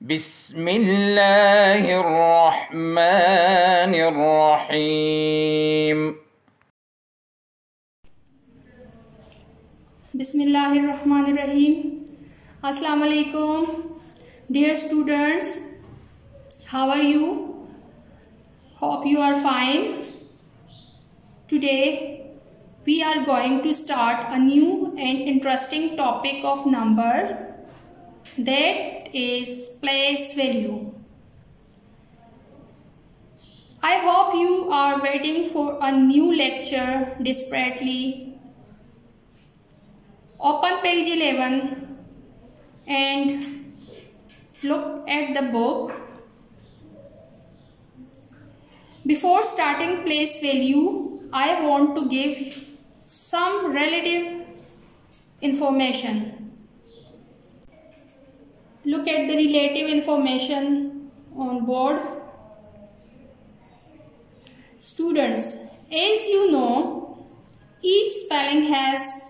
بسم الله الرحمن الرحيم Bismillahirrahmanirrahim. Assalamu alaikum. Dear students, how are you? Hope you are fine. Today we are going to start a new and interesting topic of number that is place value. I hope you are waiting for a new lecture desperately. Open page 11 and look at the book. Before starting place value i want to give some relative information look at the relative information on board students as you know each spelling has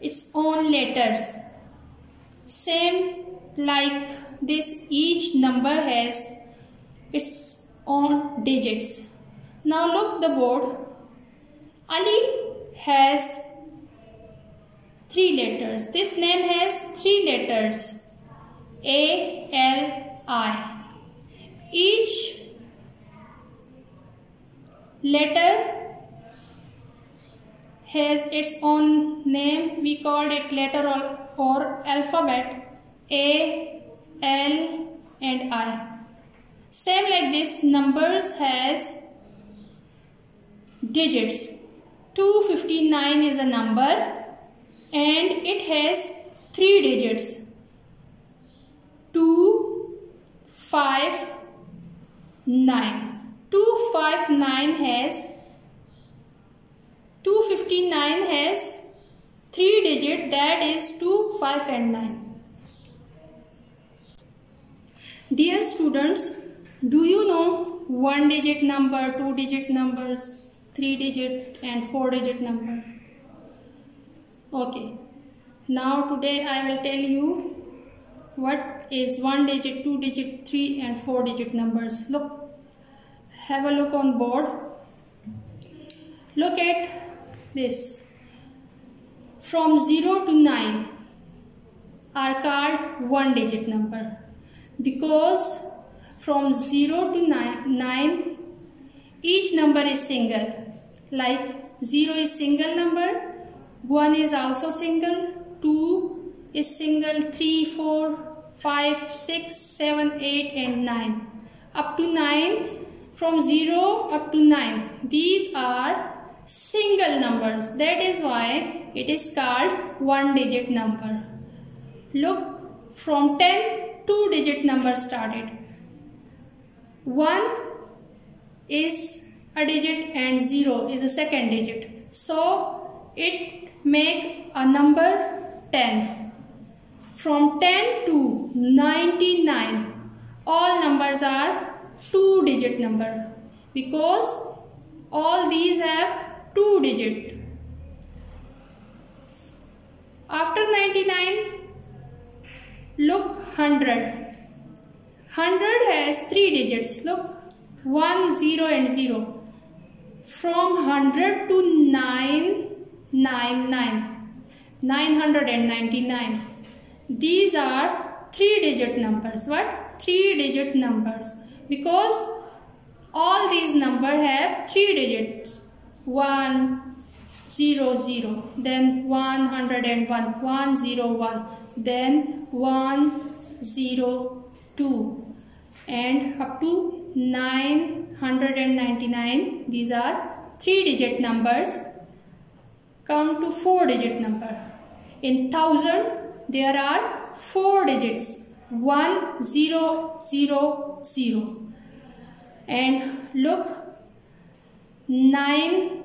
its own letters. Same like this each number has its own digits. Now look the board. Ali has three letters. This name has three letters. A, L, I. Each letter has its own name. We called it letter or, or alphabet A, L and I. Same like this numbers has digits. 259 is a number and it has three digits. 2, 5, 9. 259 has 259 has 3 digit that is 2, 5 and 9. Dear students, do you know 1 digit number, 2 digit numbers, 3 digit and 4 digit number? Okay. Now today I will tell you what is 1 digit, 2 digit, 3 and 4 digit numbers. Look, have a look on board. Look at this from 0 to 9 are called one digit number because from 0 to 9, 9 each number is single like 0 is single number 1 is also single 2 is single 3 4 5 6 7 8 and 9 up to 9 from 0 up to 9 these are single numbers. That is why it is called one digit number. Look from 10 two digit number started. 1 is a digit and 0 is a second digit. So it make a number 10 from 10 to 99 all numbers are two digit number because all these have 2 digit. After 99, look 100. 100 has 3 digits. Look 1, 0 and 0. From 100 to 999. 999. These are 3 digit numbers. What? 3 digit numbers. Because all these number have 3 digits. 1 0 0 then 101 101 then 1 0 2 and up to 999 these are 3 digit numbers come to 4 digit number in thousand there are 4 digits 1 0 0 0 and look nine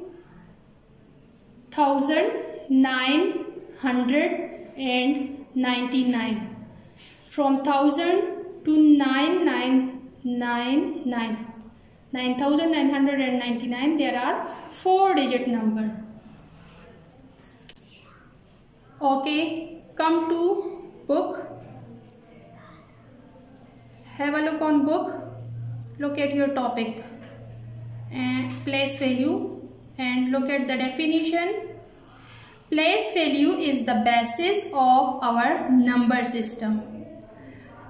thousand nine hundred and ninety nine. From thousand to nine nine nine nine. 9999 there are four digit number okay come to book. Have a look on book. Look at your topic. And place value. And look at the definition. Place value is the basis of our number system.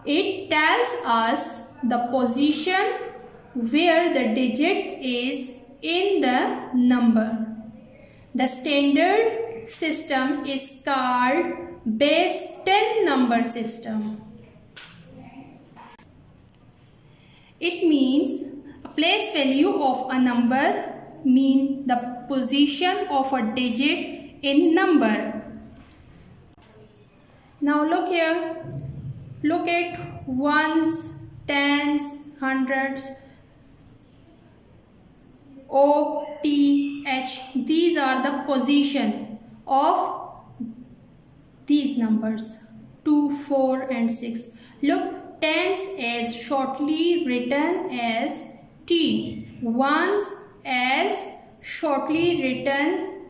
It tells us the position where the digit is in the number. The standard system is called base 10 number system it means a place value of a number mean the position of a digit in number. Now look here. Look at ones, tens, hundreds, O, T, H. These are the position of these numbers 2, 4 and 6. Look tens is shortly written as T. Ones as shortly written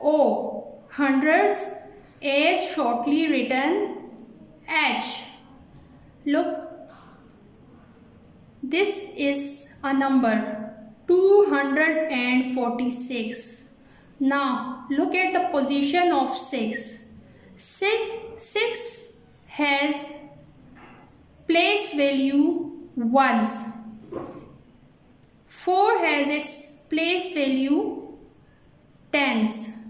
O. Hundreds is shortly written H. Look, this is a number 246. Now, look at the position of 6. 6, 6 has place value ones. 4 has its place value tens.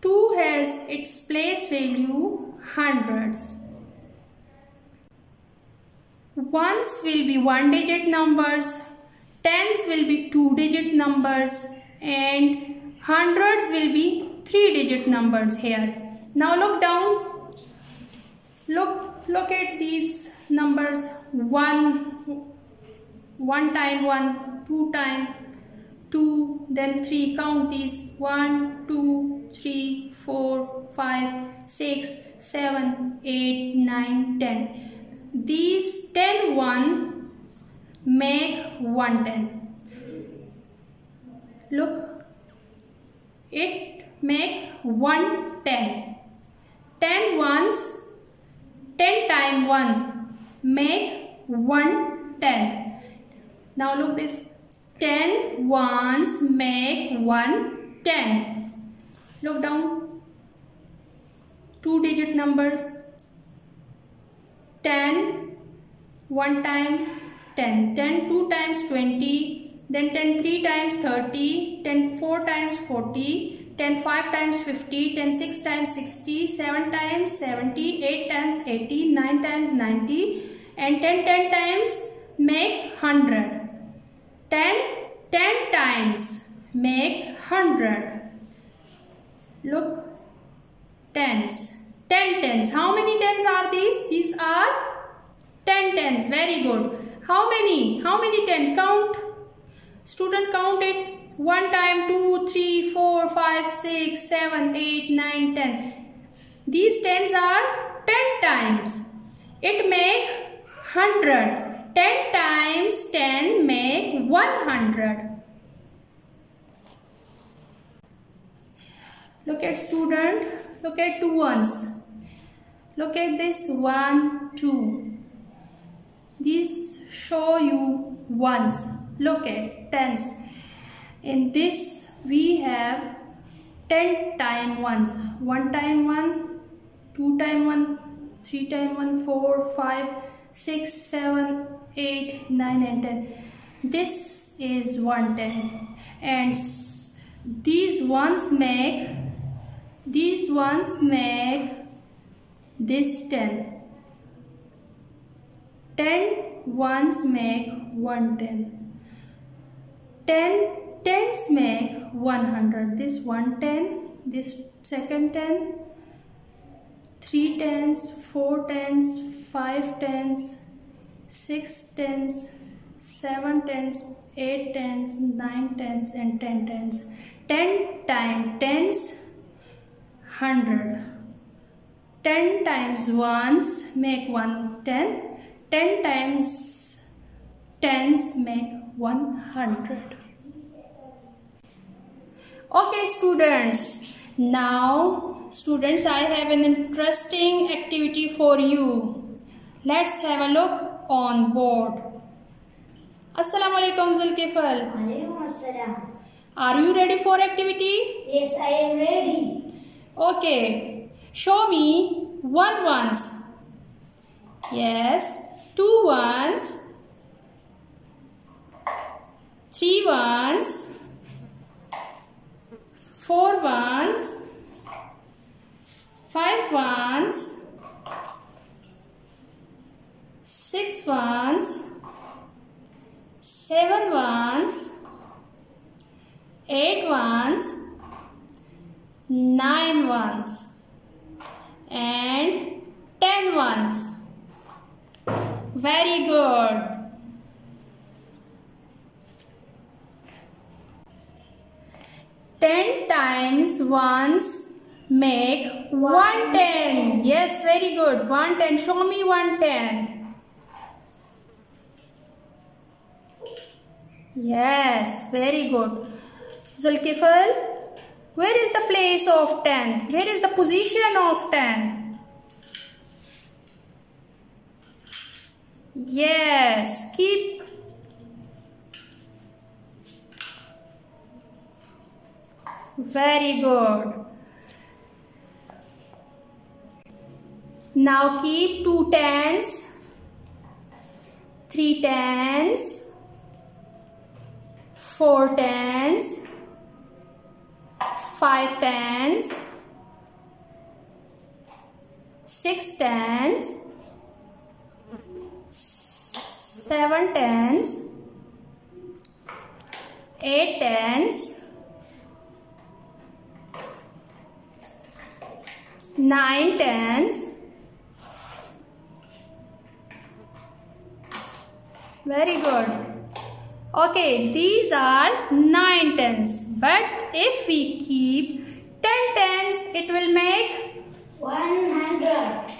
2 has its place value hundreds. Ones will be one digit numbers, tens will be two digit numbers and hundreds will be three digit numbers here. Now look down. Look look at these numbers. 1 1 time 1 2 time 2 then 3 count these. 1 2 3 4 5 6 7 8 9 10 these 10 1 make 110 look. It make 110 10 ones 10 time 1 make 110 now look this. 10 ones make 110 look down. Two digit numbers. 10 1 time 10 10 2 times 20 then 10 3 times 30 10 4 times 40 10 5 times 50 10 6 times 60 7 times 70 8 times 80 9 times 90 and 10 10 times make 100 10 10 times make 100 look tens 10 tens. How many tens are these? These are 10 tens. Very good. How many? How many 10? Count. Student count it. 1 time, 2, 3, 4, 5, 6, 7, 8, 9, 10. These tens are 10 times. It make 100. 10 times 10 make 100. Look at student. Look at two ones. Look at this 1, 2. These show you ones. Look at tens. In this we have 10 time ones. 1 time 1, 2 time 1, 3 time 1, 4, 5, 6, 7, 8, 9 and 10. This is 110 and these ones make these ones make this 10. 10 ones make 110. 10 tens make 100. This 110, this second 10, 3 tens, 4 tens, 5 tens, 6 tens, 7 tens, 8 tens, 9 tens and 10 tens. 10 times tens 100 10 times 1s make 110 10 times 10s make 100 okay students now students i have an interesting activity for you let's have a look on board. Assalamu alaikum Zulkifl. Alaikum. Are you ready for activity? Yes, I am ready. Okay. Show me one ones. Yes. Two ones. Three ones. Four ones. Five ones. Six ones. Seven ones. Eight ones. Nine ones and ten ones. Very good. Ten times ones make one ten. Yes, very good. One ten. Show me one ten. Yes, very good. Zulkifl, where is the place of 10? Where is the position of 10? Yes, keep. Very good. Now keep two tens, three tens, four tens, five tens, six tens, seven tens, eight tens, nine tens. Very good. Okay, these are 9 tens. But if we keep 10 tens, it will make 100.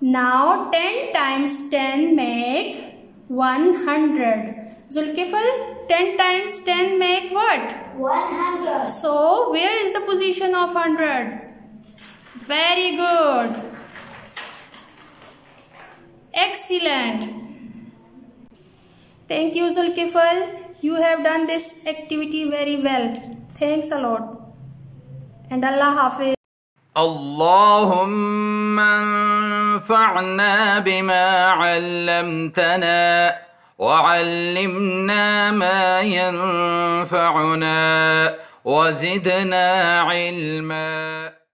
now 10 times 10 make 100. Zulkifl, 10 times 10 make what? 100. So, where is the position of 100? Very good. Excellent. Thank you, Zulkifl. You have done this activity very well. Thanks a lot. And Allah Hafiz. اللهم انفعنا بما علمتنا وعلمنا ما ينفعنا وزدنا علما